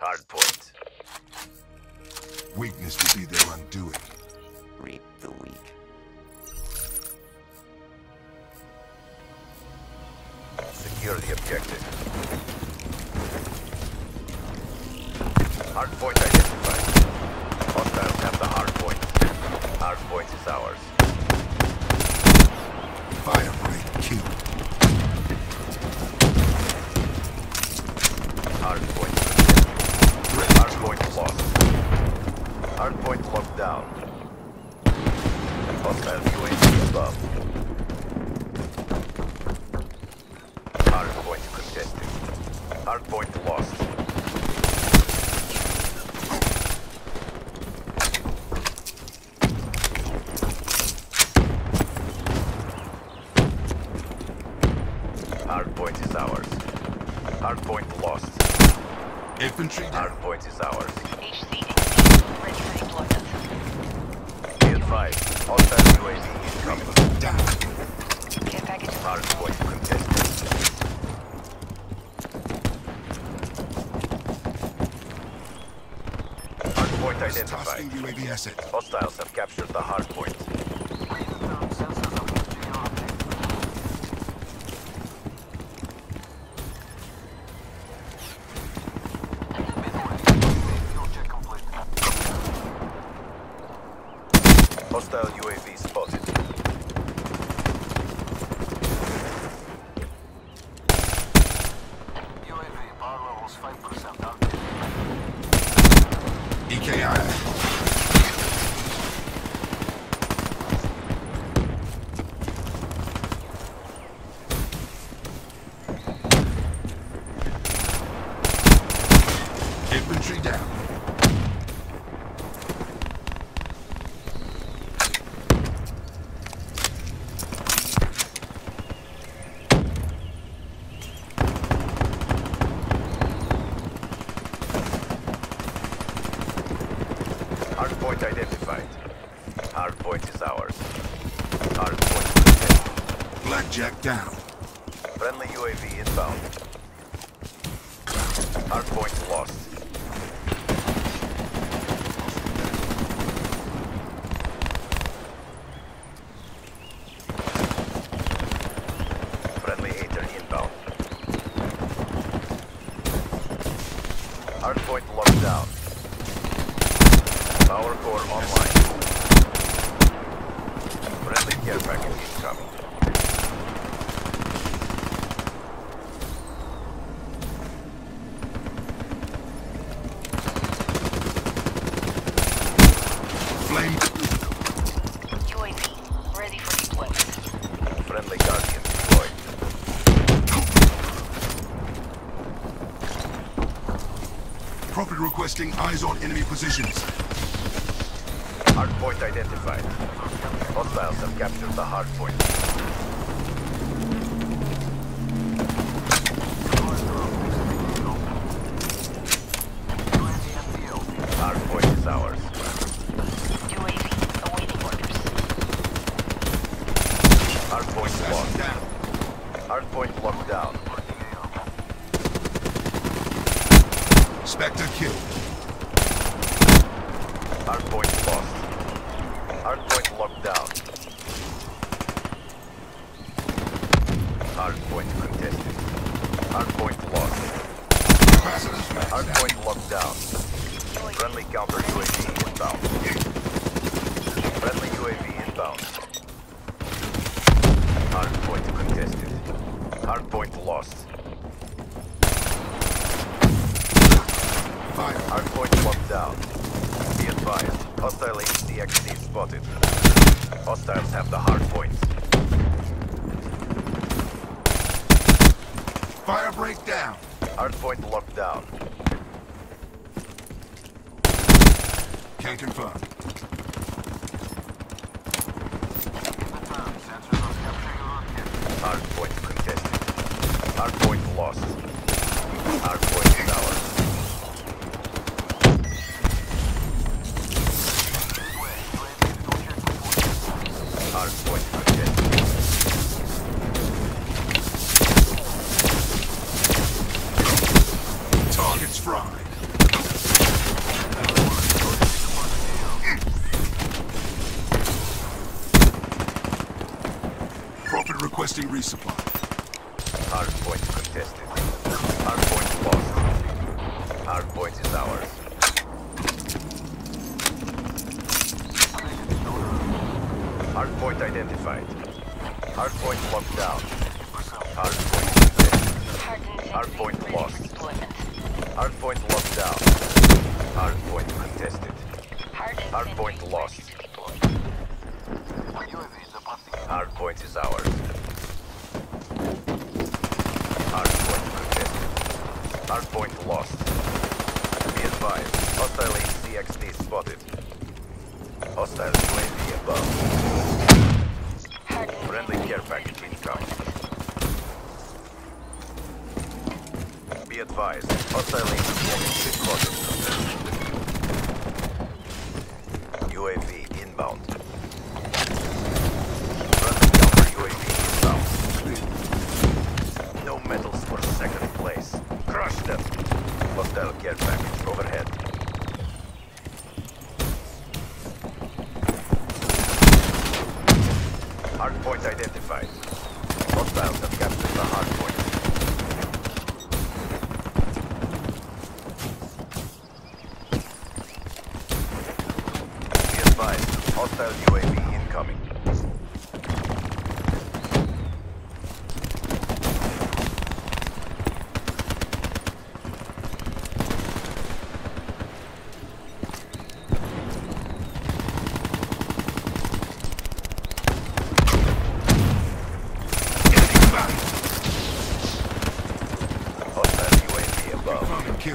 Hard point. Weakness will be their undoing. Reap the weak. Secure the objective. Hard point identified. Hostiles have the hard point. Hard point is ours. Fire break kill. Hard point. Hard point lost. Hard point locked down. Hostile UAV above. Hard point contested. Hard point lost. Hard point is ours. Hard point lost. Infantry down. Hard point is ours. HC ready for deployment. Be advised, hostile UAV incoming. Down. Care package Hard point contested. Hard point identified. UAV asset. Hostiles have captured the hard point. Hostile UAV spotted. UAV power levels 5% up. EKI. Infantry down. Identified. Hard point is ours. Hard point contested. Blackjack down. Friendly UAV inbound. Hard point lost. Friendly H.A.T.R. inbound. Hard point locked down. Power core online. Friendly care package incoming. Flame. UAV ready for deployment. Friendly Guardian deployed. Property requesting eyes on enemy positions. Hard point identified. Hostiles have captured the hard point. Hard point is ours. UAV awaiting orders. Hard point locked. Hard point locked down. Spectre killed. Hard point lost. Hard point locked down. Hard point contested. Hard point lost. Capacitors maxed Hard out. point locked down. Friendly counter UAV inbound. Friendly UAV inbound. Hard point contested. Hard point lost. Fire. Hard point locked down. Be advised, hostile HCXD spotted. Hostiles have the hard point. Fire break down. Hard point locked down. Can confirm. Hard point contested. Hard point lost. Hard point is Requesting resupply. Hardpoint contested. Hardpoint lost. Hardpoint is ours. Hardpoint identified. Hardpoint locked down. Hardpoint contested. Hard point lost. deployment. Hardpoint locked down. Hardpoint contested. Hardened Hard point lost. Hardpoint is ours. Hardpoint contested. Hardpoint lost. Be advised. Hostile HCXD spotted. Hostile UAV above. Friendly care package incoming. Be advised. Hostile HCXD spotted. UAV inbound. Friendly counter UAV inbound. No medals for second place. Crush them. Hostile care package overhead. Hardpoint identified. Hostiles have captured the hardpoint. Be advised. Hostile UAV incoming. Getting back. Hostile UAV and.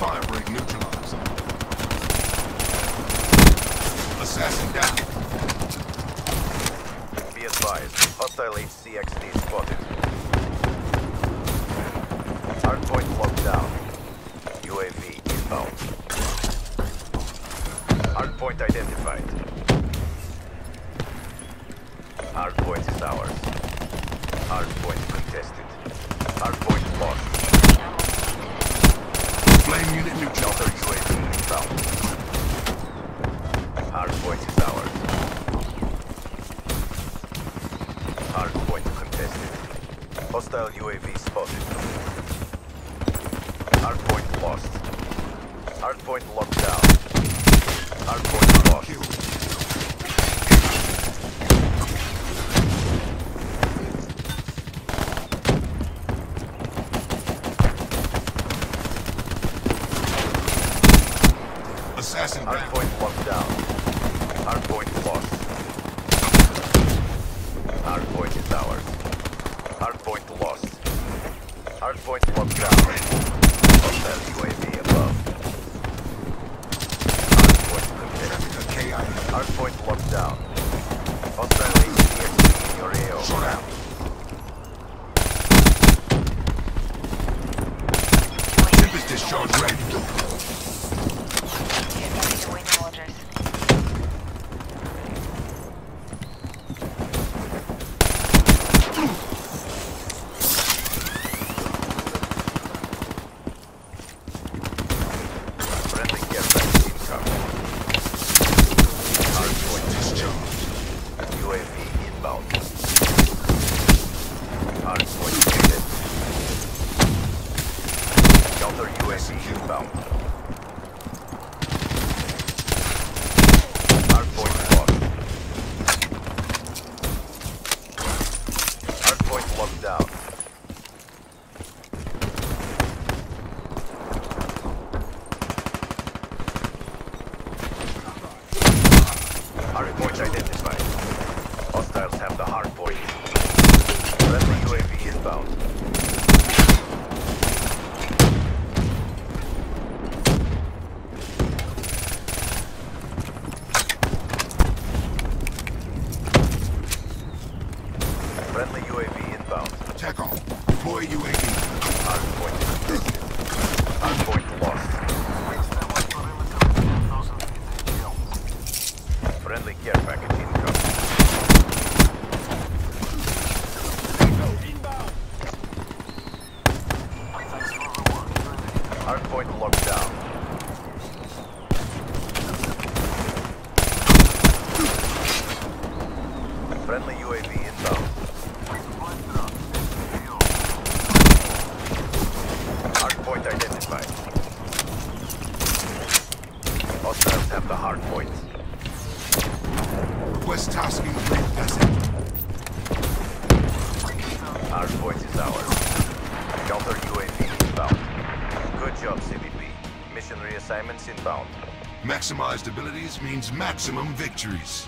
Firebreak neutralized. Assassin down. Be advised. Hostile HCXD spotted. Hardpoint locked down. UAV inbound. Hardpoint identified. Hardpoint is ours. Hardpoint contested. Hardpoint lost. Flame unit neutralized. Counter UAV inbound. Hardpoint is ours. Hardpoint contested. Hostile UAV spotted. Hardpoint lost. Hardpoint locked down. Hardpoint lost. Killed. Assassin down. Hardpoint locked down. Hardpoint lost. Hardpoint is ours. Hardpoint lost. Hardpoint locked down. Hostile UAV above. KIA. Hardpoint locked down. Hostile HCXD in your AO. Shut out. Tempest discharge ready. Get ready to wait orders. Friendly care package incoming. Hardpoint Discharge. UAV inbound. Hardpoint muted. Counter UAV inbound. Hardpoint locked. Hardpoint locked down. the hard point. Request tasking fleet vessel. Hard point is ours. Counter UAV inbound. Good job, CBP. Mission reassignments inbound. Maximized abilities means maximum victories.